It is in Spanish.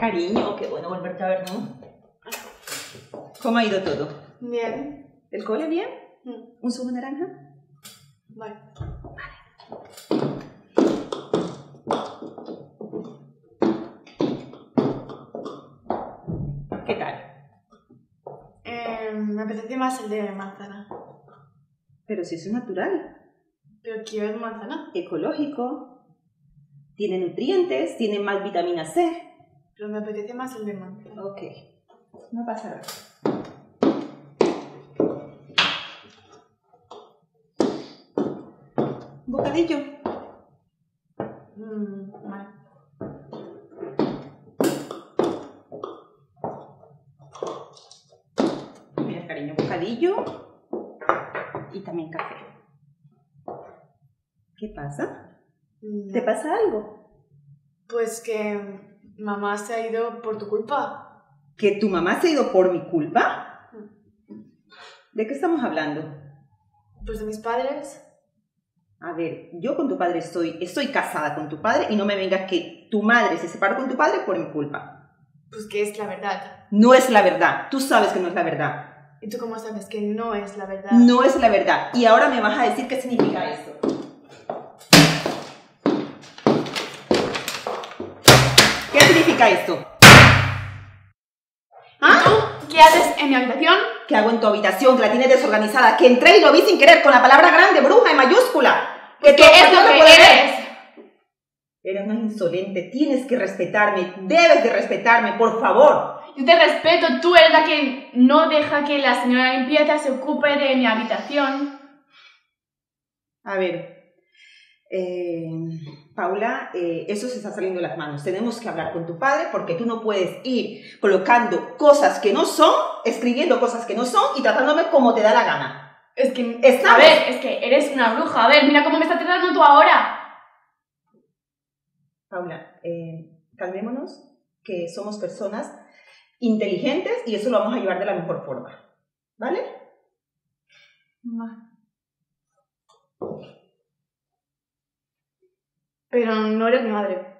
Hola, cariño, qué bueno volverte a ver, ¿no? ¿Cómo ha ido todo? Bien. ¿El cole bien? Mm, ¿Un zumo naranja? Vale. ¿Qué tal? Eh, me apetece más el de manzana. Pero si es natural, Pero quiero el manzana. ecológico, tiene nutrientes, tiene más vitamina C. Pero me apetece más el de. Ok, no pasa nada. Bocadillo. Mm, vale. Mira, cariño, bocadillo y también café. ¿Qué pasa? Mm, ¿Te pasa algo? Pues que mamá se ha ido por tu culpa. ¿Que tu mamá se ha ido por mi culpa? ¿De qué estamos hablando? Pues de mis padres. A ver, yo con tu padre estoy, estoy casada con tu padre y no me vengas que tu madre se separó con tu padre por mi culpa. Pues que es la verdad. No es la verdad, tú sabes que no es la verdad. ¿Y tú cómo sabes que no es la verdad? No es la verdad. Y ahora me vas a decir qué significa esto. Significa esto? ¿Y tú qué haces en mi habitación? ¿Qué hago en tu habitación que la tienes desorganizada? Que entré y lo vi sin querer con la palabra grande, bruja, en mayúscula. Que tu es lo que eres. Eres una insolente, tienes que respetarme, debes de respetarme, por favor. Yo te respeto, tú eres la que no deja que la señora limpieza se ocupe de mi habitación. A ver, eh, Paula, eh, eso se está saliendo de las manos. Tenemos que hablar con tu padre porque tú no puedes ir colocando cosas que no son, escribiendo cosas que no son y tratándome como te da la gana. Es que, Estamos. a ver, es que eres una bruja. A ver, mira cómo me estás tratando tú ahora. Paula, eh, calmémonos, que somos personas inteligentes y eso lo vamos a llevar de la mejor forma. ¿Vale? Pero no eres mi madre.